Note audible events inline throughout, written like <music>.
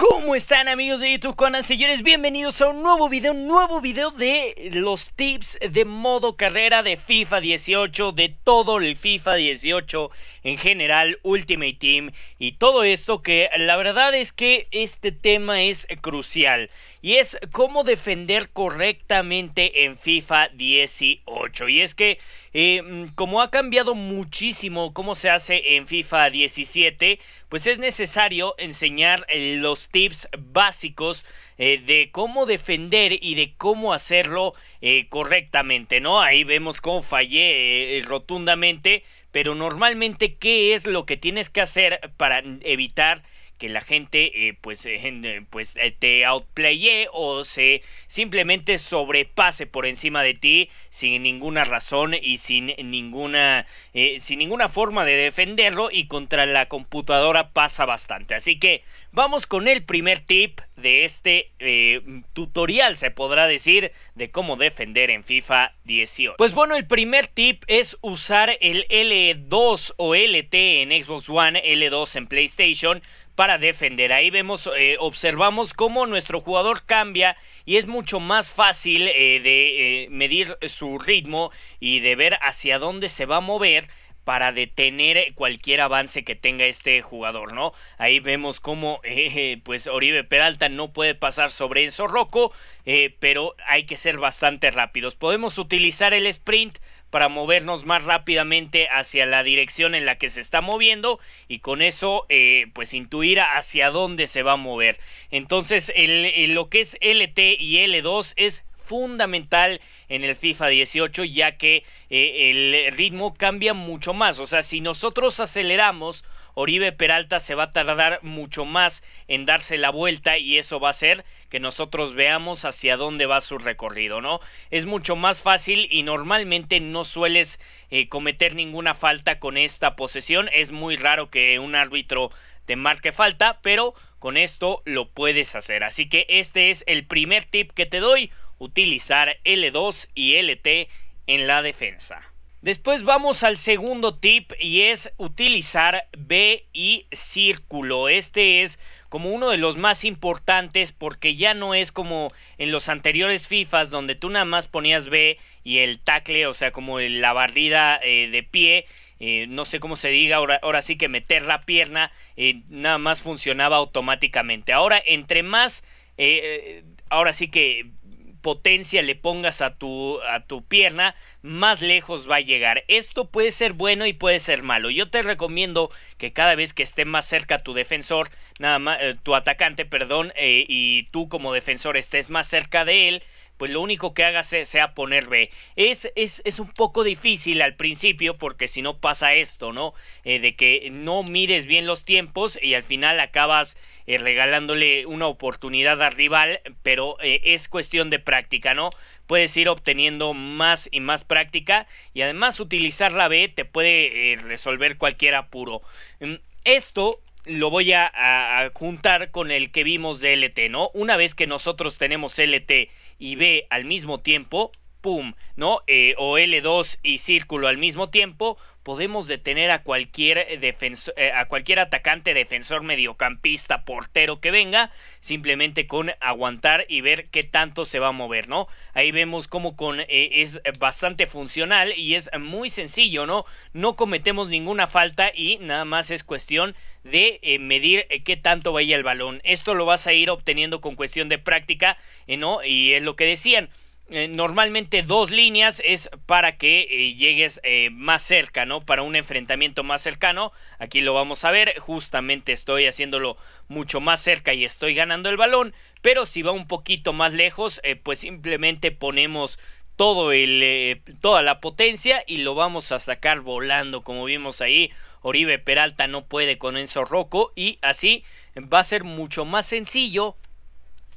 ¿Cómo están amigos de YouTube Conan? Señores, bienvenidos a un nuevo video, un nuevo video de los tips de modo carrera de FIFA 18, de todo el FIFA 18 en general, Ultimate Team y todo esto que la verdad es que este tema es crucial y es cómo defender correctamente en FIFA 18. Y es que eh, mm, como ha cambiado muchísimo cómo se hace en FIFA 17, pues es necesario enseñar eh, los tips básicos eh, de cómo defender y de cómo hacerlo correctamente, ¿no? Ahí vemos cómo fallé rotundamente, pero normalmente, ¿qué es lo que tienes que hacer para evitar que la gente eh, pues, eh, pues eh, te outplaye o se simplemente sobrepase por encima de ti sin ninguna razón y sin ninguna sin ninguna forma de defenderlo y contra la computadora pasa bastante. Así que vamos con el primer tip de este tutorial se podrá decir de cómo defender en FIFA 18 pues bueno el primer tip es usar el L2 o LT en Xbox One L2 en PlayStation para defender. Ahí vemos, eh, observamos cómo nuestro jugador cambia y es mucho más fácil eh, de eh, medir su ritmo y de ver hacia dónde se va a mover para detener cualquier avance que tenga este jugador, ¿no? Ahí vemos cómo, <laughs> pues, Oribe Peralta no puede pasar sobre Enzo Rocco, pero hay que ser bastante rápidos. Podemos utilizar el sprint para movernos más rápidamente hacia la dirección en la que se está moviendo y con eso eh, pues intuir hacia dónde se va a mover. Entonces el, lo que es LT y L2 es fundamental en el FIFA 18 ya que eh, el ritmo cambia mucho más. O sea, si nosotros aceleramos Oribe Peralta se va a tardar mucho más en darse la vuelta y eso va a hacer que nosotros veamos hacia dónde va su recorrido, ¿no? Es mucho más fácil y normalmente no sueles eh, cometer ninguna falta con esta posesión. Es muy raro que un árbitro te marque falta, pero con esto lo puedes hacer. Así que este es el primer tip que te doy, utilizar L2 y LT en la defensa. Después vamos al segundo tip y es utilizar B y círculo. Este es como uno de los más importantes porque ya no es como en los anteriores FIFAs donde tú nada más ponías B y el tackle, o sea, como la barrida eh, de pie. Eh, no sé cómo se diga, ahora, ahora sí que meter la pierna, eh, nada más funcionaba automáticamente. Ahora, entre más, ahora sí que potencia le pongas a tu, a tu pierna, más lejos va a llegar. Esto puede ser bueno y puede ser malo. Yo te recomiendo que cada vez que esté más cerca tu defensor, nada más, eh, tu atacante, perdón, eh, y tú como defensor estés más cerca de él, pues lo único que hagas sea poner B. Es, es, es, un poco difícil al principio porque si no pasa esto, ¿no? Eh, de que no mires bien los tiempos y al final acabas eh, regalándole una oportunidad al rival, pero eh, es cuestión de práctica, ¿no? Puedes ir obteniendo más y más práctica y además utilizar la B te puede resolver cualquier apuro. Mm, esto lo voy a, a, juntar con el que vimos de LT, ¿no? Una vez que nosotros tenemos LT y B al mismo tiempo, ¡pum! ¿No? Eh, o L2 y círculo al mismo tiempo, podemos detener a cualquier, defensor, eh, a cualquier atacante, defensor, mediocampista, portero que venga, simplemente con aguantar y ver qué tanto se va a mover, ¿no? Ahí vemos cómo con, eh, es bastante funcional y es muy sencillo, ¿no? No cometemos ninguna falta y nada más es cuestión de eh, medir qué tanto vaya el balón. Esto lo vas a ir obteniendo con cuestión de práctica, ¿no? Y es lo que decían. Eh, normalmente dos líneas es para que eh, llegues eh, más cerca, ¿no? Para un enfrentamiento más cercano. Aquí lo vamos a ver. Justamente estoy haciéndolo mucho más cerca y estoy ganando el balón. Pero si va un poquito más lejos, pues simplemente ponemos todo el, toda la potencia y lo vamos a sacar volando. Como vimos ahí, Oribe Peralta no puede con Enzo Rocco. Y así va a ser mucho más sencillo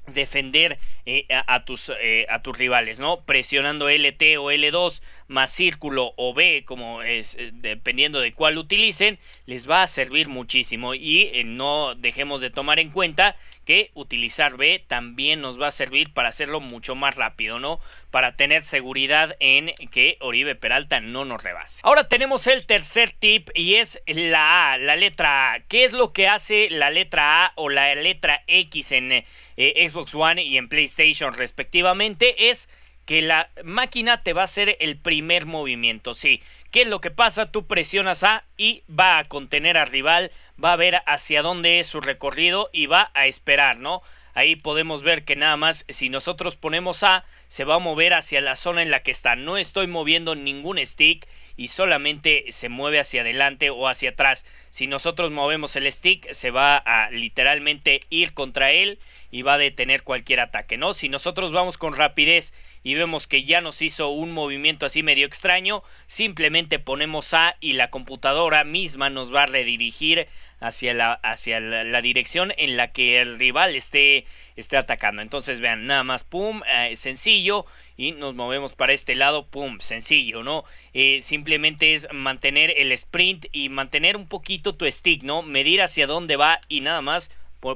defender eh, a, tus, eh, a tus rivales, ¿no? Presionando LT o L2 más círculo o B, como es eh, dependiendo de cuál utilicen, les va a servir muchísimo y no dejemos de tomar en cuenta que utilizar B también nos va a servir para hacerlo mucho más rápido, ¿no? Para tener seguridad en que Oribe Peralta no nos rebase. Ahora tenemos el tercer tip y es la A, la letra A. ¿Qué es lo que hace la letra A o la letra X en Xbox One y en PlayStation respectivamente? Es que la máquina te va a hacer el primer movimiento, sí. ¿Qué es lo que pasa? Tú presionas A y va a contener al rival, va a ver hacia dónde es su recorrido y va a esperar, ¿no? Ahí podemos ver que nada más si nosotros ponemos A, se va a mover hacia la zona en la que está. No estoy moviendo ningún stick y solamente se mueve hacia adelante o hacia atrás. Si nosotros movemos el stick, se va a literalmente ir contra él y va a detener cualquier ataque, ¿no? Si nosotros vamos con rapidez y vemos que ya nos hizo un movimiento así medio extraño, simplemente ponemos A y la computadora misma nos va a redirigir hacia la, hacia la, dirección en la que el rival esté, esté atacando. Entonces vean, nada más, pum, eh, sencillo y nos movemos para este lado, pum, sencillo, ¿no? Eh, simplemente es mantener el sprint y mantener un poquito tu stick, ¿no? Medir hacia dónde va y nada más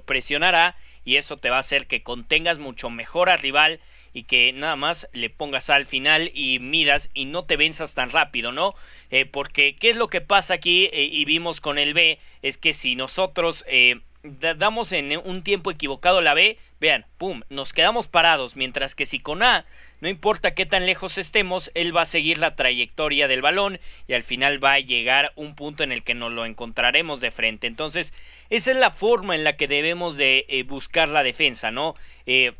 presionar A y eso te va a hacer que contengas mucho mejor al rival y que nada más le pongas al final y miras y no te venzas tan rápido, ¿no? Eh, porque qué es lo que pasa aquí eh, y vimos con el B es que si nosotros eh, damos en un tiempo equivocado la B, vean, pum, nos quedamos parados, mientras que si con A no importa qué tan lejos estemos, él va a seguir la trayectoria del balón y al final va a llegar un punto en el que nos lo encontraremos de frente. Entonces, esa es la forma en la que debemos de buscar la defensa, ¿no? Eh,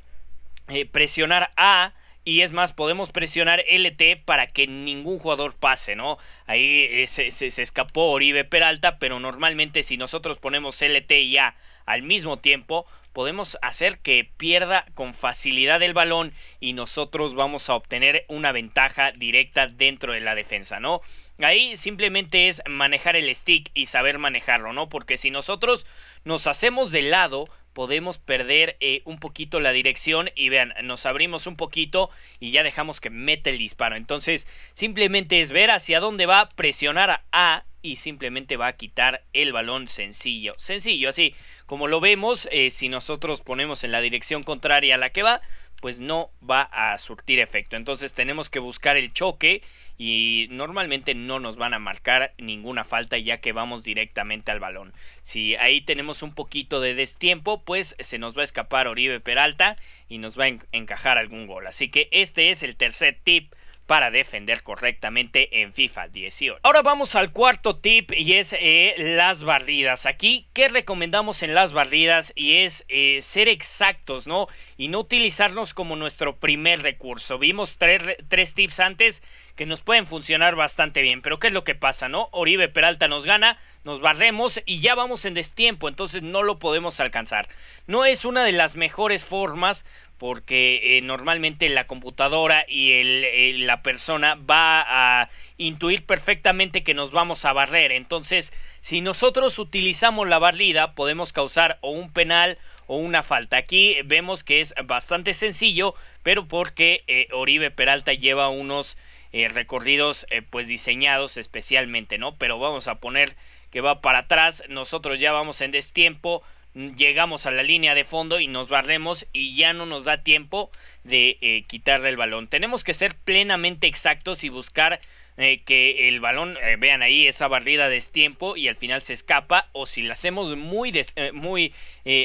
presionar A y es más, podemos presionar LT para que ningún jugador pase, ¿no? Ahí eh, se, se, escapó Oribe Peralta, pero normalmente si nosotros ponemos LT y A al mismo tiempo, podemos hacer que pierda con facilidad el balón y nosotros vamos a obtener una ventaja directa dentro de la defensa, ¿no? Ahí simplemente es manejar el stick y saber manejarlo, ¿no? Porque si nosotros nos hacemos de lado, podemos perder eh, un poquito la dirección y vean, nos abrimos un poquito y ya dejamos que mete el disparo. Entonces, simplemente es ver hacia dónde va, presionar a A y simplemente va a quitar el balón sencillo. Sencillo, así como lo vemos, eh, si nosotros ponemos en la dirección contraria a la que va, pues no va a surtir efecto. Entonces tenemos que buscar el choque y normalmente no nos van a marcar ninguna falta ya que vamos directamente al balón. Si ahí tenemos un poquito de destiempo, pues se nos va a escapar Oribe Peralta y nos va a encajar algún gol. Así que este es el tercer tip para defender correctamente en FIFA 18. Ahora vamos al cuarto tip y es eh, las barridas. Aquí, ¿qué recomendamos en las barridas? Y es eh, ser exactos, ¿no? Y no utilizarnos como nuestro primer recurso. Vimos tres, tres tips antes que nos pueden funcionar bastante bien. Pero ¿qué es lo que pasa, no? Oribe Peralta nos gana, nos barremos y ya vamos en destiempo, entonces no lo podemos alcanzar. No es una de las mejores formas porque eh, normalmente la computadora y la persona va a intuir perfectamente que nos vamos a barrer. Entonces, si nosotros utilizamos la barrida, podemos causar o un penal o una falta. Aquí vemos que es bastante sencillo, pero porque eh, Oribe Peralta lleva unos eh, recorridos pues diseñados especialmente, ¿no? Pero vamos a poner que va para atrás, nosotros ya vamos en destiempo, llegamos a la línea de fondo y nos barremos y ya no nos da tiempo de eh, quitarle el balón. Tenemos que ser plenamente exactos y buscar eh, que el balón, eh, vean ahí esa barrida a destiempo y al final se escapa o si la hacemos muy, muy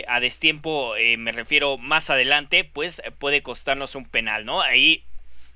a destiempo, me refiero más adelante, pues puede costarnos un penal, ¿no? Ahí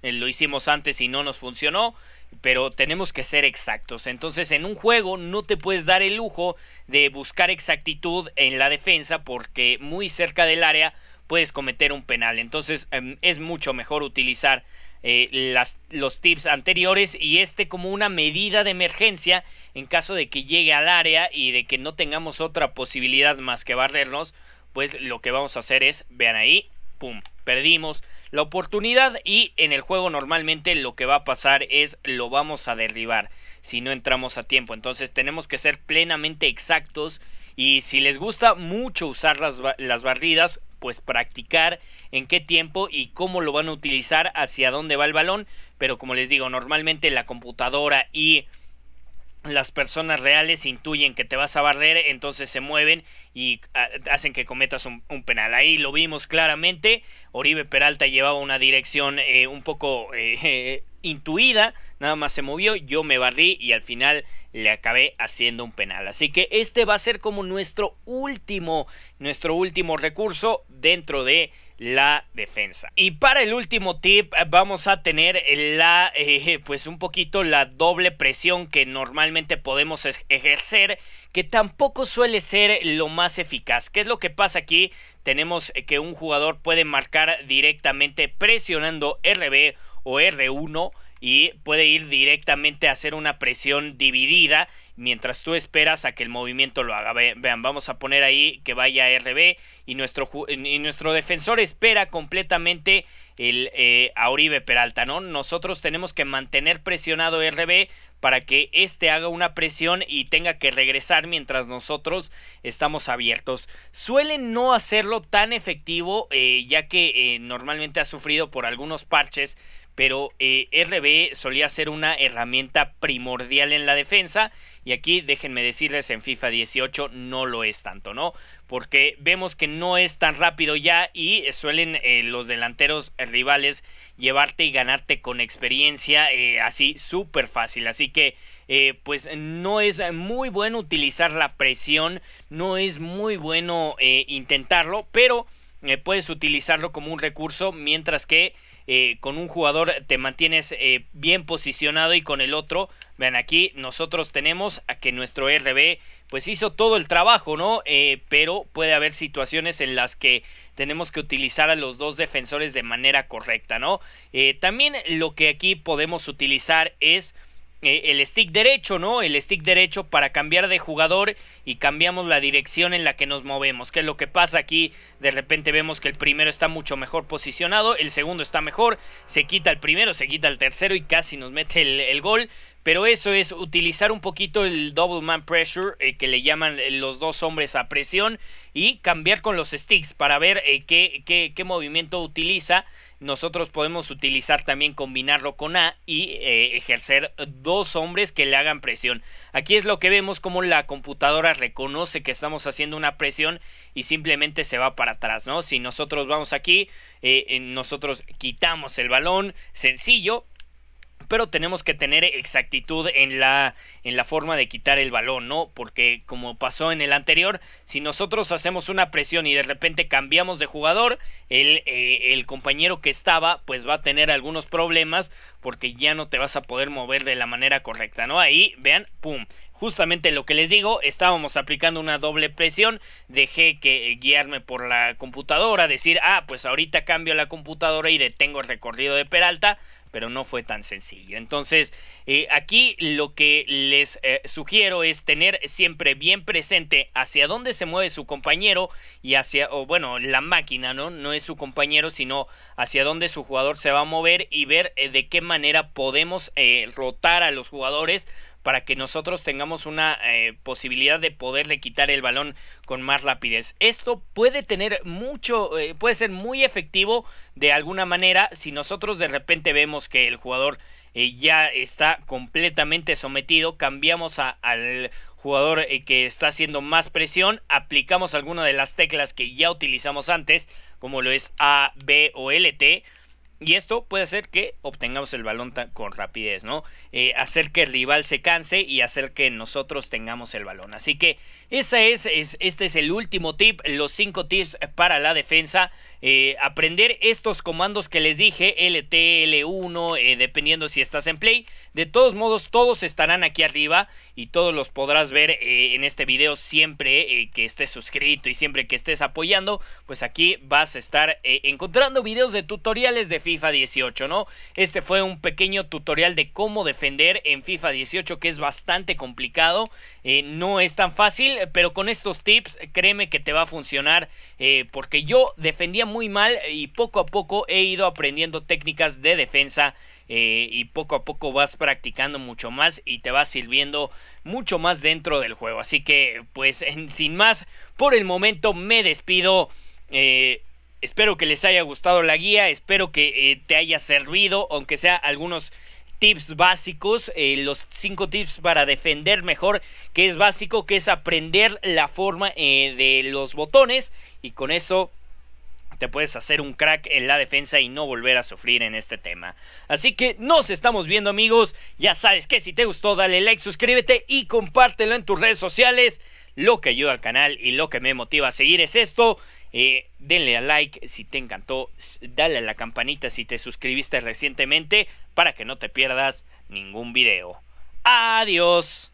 lo hicimos antes y no nos funcionó pero tenemos que ser exactos. Entonces, en un juego no te puedes dar el lujo de buscar exactitud en la defensa porque muy cerca del área puedes cometer un penal. Entonces, em, es mucho mejor utilizar eh, las, los tips anteriores y este como una medida de emergencia en caso de que llegue al área y de que no tengamos otra posibilidad más que barrernos, pues lo que vamos a hacer es, vean ahí, pum, perdimos la oportunidad y en el juego normalmente lo que va a pasar es lo vamos a derribar si no entramos a tiempo. Entonces tenemos que ser plenamente exactos Y si les gusta mucho usar las, las barridas, pues practicar en qué tiempo y cómo lo van a utilizar, hacia dónde va el balón. Pero como les digo, normalmente la computadora y las personas reales intuyen que te vas a barrer, entonces se mueven y ah, hacen que cometas un, penal. Ahí lo vimos claramente. Oribe Peralta llevaba una dirección eh, un poco eh, <laughs> intuida, nada más se movió, yo me barrí y al final le acabé haciendo un penal. Así que este va a ser como nuestro último, nuestro último recurso dentro de la defensa. Y para el último tip vamos a tener la, eh, <laughs> pues un poquito la doble presión que normalmente podemos ejercer, que tampoco suele ser lo más eficaz. ¿Qué es lo que pasa aquí? Tenemos que un jugador puede marcar directamente presionando RB o R1 y puede ir directamente a hacer una presión dividida mientras tú esperas a que el movimiento lo haga. Vean, vamos a poner ahí que vaya RB y nuestro, y nuestro defensor espera completamente el, eh, a Oribe Peralta, ¿no? Nosotros tenemos que mantener presionado RB para que éste haga una presión y tenga que regresar mientras nosotros estamos abiertos. Suelen no hacerlo tan efectivo eh, ya que eh, normalmente ha sufrido por algunos parches pero eh, RB solía ser una herramienta primordial en la defensa y aquí déjenme decirles en FIFA 18 no lo es tanto, ¿no? Porque vemos que no es tan rápido ya y suelen eh, los delanteros rivales llevarte y ganarte con experiencia eh, así súper fácil, así que pues no es muy bueno utilizar la presión, no es muy bueno intentarlo, pero puedes utilizarlo como un recurso mientras que eh, con un jugador te mantienes eh, bien posicionado y con el otro, vean aquí, nosotros tenemos a que nuestro RB pues hizo todo el trabajo, ¿no? Eh, pero puede haber situaciones en las que tenemos que utilizar a los dos defensores de manera correcta, ¿no? también lo que aquí podemos utilizar es eh, el stick derecho, ¿no? El stick derecho para cambiar de jugador y cambiamos la dirección en la que nos movemos. ¿Qué es lo que pasa aquí? De repente vemos que el primero está mucho mejor posicionado, el segundo está mejor, se quita el primero, se quita el tercero y casi nos mete el, gol. Pero eso es utilizar un poquito el double man pressure, eh, que le llaman los dos hombres a presión, y cambiar con los sticks para ver eh, qué, qué, qué movimiento utiliza nosotros podemos utilizar también combinarlo con A y eh, ejercer dos hombres que le hagan presión. Aquí es lo que vemos como la computadora reconoce que estamos haciendo una presión y simplemente se va para atrás, ¿no? Si nosotros vamos aquí, eh, nosotros quitamos el balón, sencillo, pero tenemos que tener exactitud en la, en la forma de quitar el balón, ¿no? Porque como pasó en el anterior, si nosotros hacemos una presión y de repente cambiamos de jugador, el, eh, el compañero que estaba pues va a tener algunos problemas porque ya no te vas a poder mover de la manera correcta, ¿no? Ahí, vean, ¡pum! Justamente lo que les digo, estábamos aplicando una doble presión, dejé que guiarme por la computadora, decir, ah, pues ahorita cambio la computadora y detengo el recorrido de Peralta, pero no fue tan sencillo. Entonces, eh, aquí lo que les eh, sugiero es tener siempre bien presente hacia dónde se mueve su compañero y hacia, o bueno, la máquina, ¿no? No es su compañero, sino hacia dónde su jugador se va a mover y ver eh, de qué manera podemos rotar a los jugadores para que nosotros tengamos una eh, posibilidad de poderle quitar el balón con más rapidez. Esto puede tener mucho, eh, puede ser muy efectivo de alguna manera si nosotros de repente vemos que el jugador eh, ya está completamente sometido, cambiamos al jugador que está haciendo más presión, aplicamos alguna de las teclas que ya utilizamos antes, como lo es A, B o LT, y esto puede hacer que obtengamos el balón con rapidez, ¿no? Eh, hacer que el rival se canse y hacer que nosotros tengamos el balón. Así que ese es, es, este es el último tip, los cinco tips para la defensa. Eh, aprender estos comandos que les dije, LT, L1, eh, dependiendo si estás en play. De todos modos, todos estarán aquí arriba y todos los podrás ver eh, en este video siempre que estés suscrito y siempre que estés apoyando. Pues aquí vas a estar encontrando videos de tutoriales de FIFA 18, ¿no? Este fue un pequeño tutorial de cómo defender en FIFA 18 que es bastante complicado. no es tan fácil pero con estos tips créeme que te va a funcionar eh, porque yo defendía muy mal y poco a poco he ido aprendiendo técnicas de defensa eh, y poco a poco vas practicando mucho más y te va sirviendo mucho más dentro del juego. Así que pues sin más, por el momento me despido. Eh, espero que les haya gustado la guía, espero que te haya servido, aunque sea algunos tips básicos, los cinco tips para defender mejor, que es básico, que es aprender la forma de los botones y con eso te puedes hacer un crack en la defensa y no volver a sufrir en este tema. Así que nos estamos viendo amigos, ya sabes que si te gustó dale like, suscríbete y compártelo en tus redes sociales. Lo que ayuda al canal y lo que me motiva a seguir es esto. Eh, denle a like si te encantó, dale a la campanita si te suscribiste recientemente para que no te pierdas ningún video. Adiós.